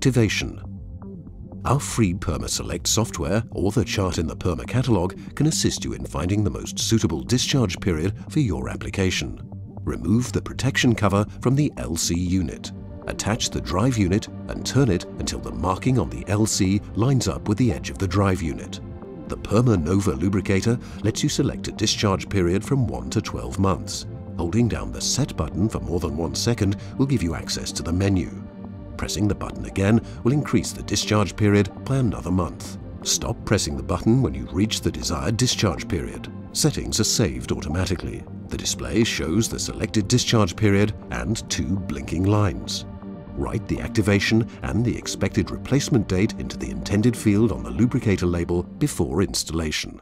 Activation. Our free PermaSelect software or the chart in the Perma catalogue can assist you in finding the most suitable discharge period for your application. Remove the protection cover from the LC unit. Attach the drive unit and turn it until the marking on the LC lines up with the edge of the drive unit. The Perma Nova lubricator lets you select a discharge period from 1 to 12 months. Holding down the Set button for more than one second will give you access to the menu. Pressing the button again will increase the discharge period by another month. Stop pressing the button when you reach the desired discharge period. Settings are saved automatically. The display shows the selected discharge period and two blinking lines. Write the activation and the expected replacement date into the intended field on the lubricator label before installation.